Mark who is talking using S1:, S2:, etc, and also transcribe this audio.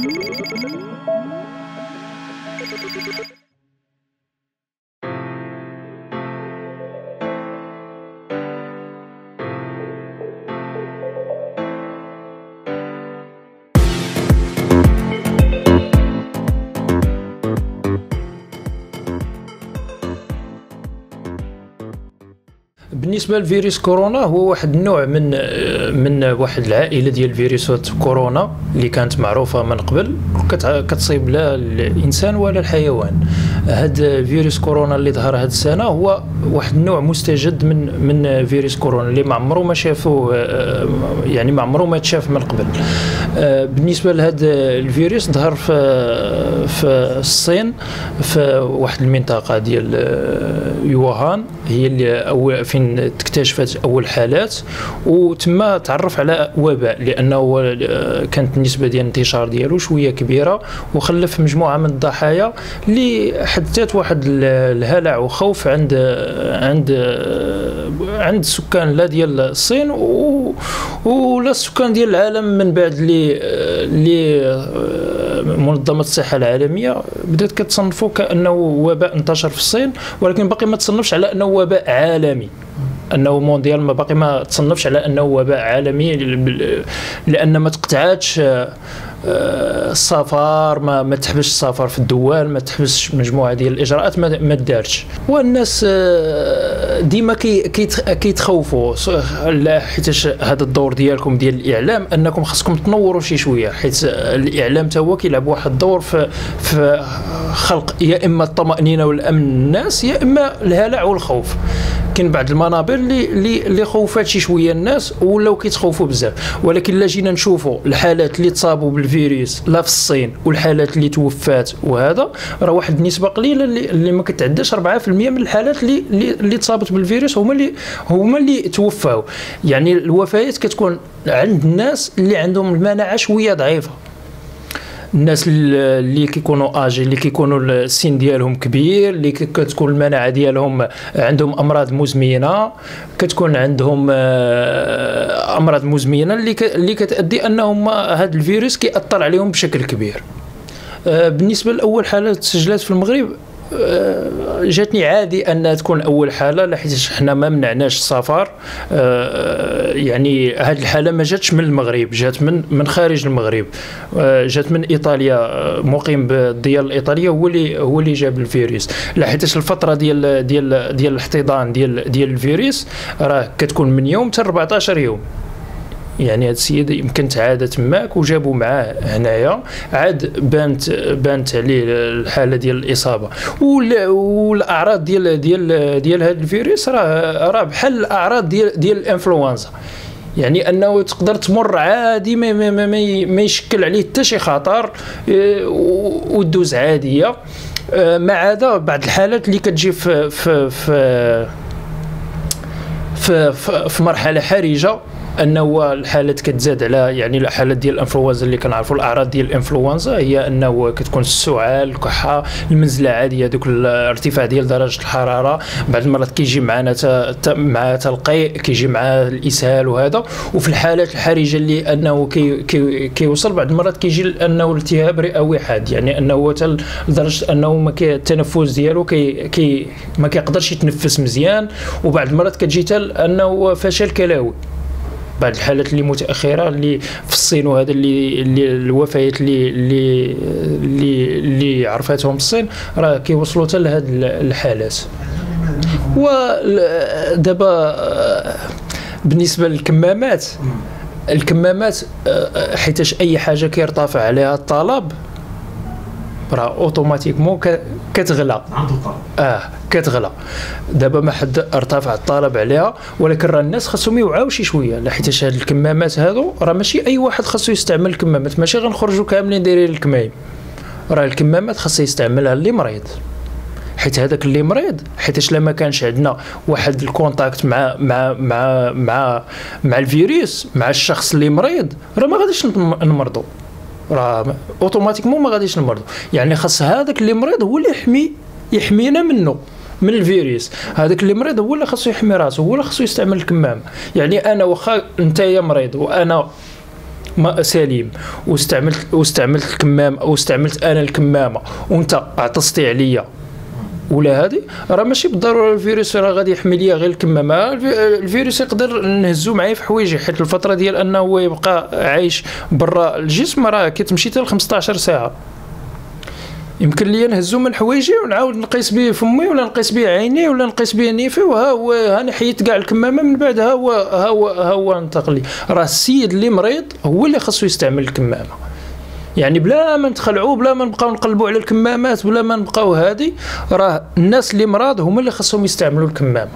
S1: Thank you. بالنسبة لفيروس كورونا هو واحد النوع من من واحد العائلة ديال فيروسات كورونا اللي كانت معروفة من قبل كتصيب لا الإنسان ولا الحيوان. هذا فيروس كورونا اللي ظهر هذه السنة هو واحد النوع مستجد من من فيروس كورونا اللي ما عمره ما شافه يعني ما عمره ما تشاف من قبل. بالنسبة لهذا الفيروس ظهر في في الصين في واحد المنطقة ديال يوهان. هي اللي فين تكتشفت أول حالات. وتما تعرف على وباء لأنه كانت النسبة ديال الانتشار ديالو شوية كبيرة وخلف مجموعة من الضحايا اللي حدثت واحد الهلع وخوف عند عند عند السكان لا ديال الصين ولا السكان ديال العالم من بعد اللي اللي منظمة الصحة العالمية بدأت كتصنفوا كأنه وباء انتشر في الصين ولكن باقي ما تصنفش على أنه وباء عالمي. أنه مونديال ما باقي ما تصنفش على أنه وباء عالمي لأن ما تقطعاتش السفر ما ما تحبسش السفر في الدول ما تحبسش مجموعة ديال الإجراءات ما, ما دارتش. والناس ديما كيتخوفوا حيت هذا الدور ديالكم ديال الإعلام أنكم خاصكم تنوروا شي شوية حيت الإعلام تا هو كيلعب واحد الدور في في خلق يا إما الطمأنينة والأمن الناس يا إما الهلع والخوف. كاين بعض المنابر اللي اللي اللي خوفات شي شوية الناس ولاو كيتخوفوا بزاف. ولكن لا جينا نشوفوا الحالات اللي تصابوا بالفيروس لا في الصين والحالات اللي توفات وهذا راه واحد النسبة قليلة اللي, اللي ما كتعداش 4% من الحالات اللي اللي, اللي تصابت بالفيروس هما اللي هما اللي توفاو. يعني الوفيات كتكون عند الناس اللي عندهم المناعه شوية ضعيفة. الناس اللي كيكونوا آجي اللي كيكونوا السن ديالهم كبير اللي كتكون المناعة ديالهم عندهم أمراض مزمنة كتكون عندهم أمراض مزمنة اللي اللي كتأدي أنهم هذا الفيروس كيأثر عليهم بشكل كبير. بالنسبة لأول حالة تسجلت في المغرب جاتني عادي انها تكون أول حالة حيت حنا ما منعناش السفر. يعني هذه الحالة ما جاتش من المغرب جات من من خارج المغرب. جات من إيطاليا. مقيم بالديار الإيطالية هو اللي هو اللي جاب الفيروس. لا حيت الفترة ديال ديال ديال الاحتضان ديال ديال الفيروس راه كتكون من يوم حتى 14 يوم. يعني هذا السيد يمكن تعادى تماك وجابوا معاه هنايا. عاد بانت بانت عليه الحالة ديال الإصابة. والأعراض ديال ديال ديال هذا الفيروس راه راه بحال الأعراض ديال ديال الإنفلونزا. يعني أنه تقدر تمر عادي ما ما ما, ما يشكل عليه حتى شي خطر ودوز عادية. ما عدا بعض الحالات اللي كتجي في في في في, في مرحلة حرجة. أنه الحالات كتزاد على يعني الحالات ديال الإنفلونزا اللي كنعرفوا الأعراض ديال الإنفلونزا هي أنه كتكون السعال الكحة المنزلة عادية دوك الارتفاع ديال درجة الحرارة. بعض المرات كيجي معنا مع القيء كيجي مع الإسهال وهذا. وفي الحالات الحرجة اللي أنه كي كي كيوصل بعض المرات كيجي انه التهاب رئوي حاد. يعني أنه لدرجة أنه ما التنفس ديالو كي كي ما كيقدرش يتنفس مزيان. وبعض المرات كتجي حتى انه فشل كلوي بعض الحالات اللي متأخرة اللي في الصين وهذا اللي اللي الوفيات اللي اللي اللي, اللي عرفتهم الصين راه كيوصلوا حتى لهذه الحالات. ودابا بالنسبة للكمامات الكمامات حيتاش أي حاجة كيرتفع عليها الطلب راه اوتوماتيكمون كتغلى. آه كتغلى. دابا ما حد ارتفع الطلب عليها ولكن راه الناس خاصهم يوعاو شي شوية حيت هاد الكمامات هادو راه ماشي أي واحد خاصو يستعمل الكمامات. ماشي غنخرجوا كاملين دايرين الكمايم راه الكمامات خاصو يستعملها اللي مريض. حيت هذاك اللي مريض حيتاش لما كانش عندنا واحد ال contact مع مع مع مع مع الفيروس مع الشخص اللي مريض راه ما غاديش نمرضوا راه automatiquement ما غاديش نمرضوا يعني خاص هذاك اللي مريض هو اللي يحمي يحمينا منه من الفيروس. هذاك اللي مريض هو اللي خاصو يحمي راسه هو اللي خاصو يستعمل الكمامه يعني أنا واخا انت يا مريض وأنا سليم واستعملت واستعملت الكمامه واستعملت أنا الكمامة وأنت عطستي عليا. ولا هذه راه ماشي بالضرورة الفيروس راه غادي يحمي ليا غير الكمامة. الفيروس يقدر نهزو معايا في حوايجي حيت الفترة ديال أنه هو يبقى عايش برا الجسم راه كتمشي حتى ل 15 ساعة. يمكن لي نهزو من حوايجي ونعاود نقيس به فمي ولا نقيس به عيني ولا نقيس به نيفي وها هو هاني حيت كاع الكمامة من بعد ها هو ها هو ها هو انتقل راه السيد اللي مريض هو اللي خاصو يستعمل الكمامة. يعني بلا ما نتخلعوا بلا ما نبقاو نقلبوا على الكمامات بلا ما نبقاو هادي راه الناس اللي مرض هما اللي خاصهم يستعملوا الكمامة.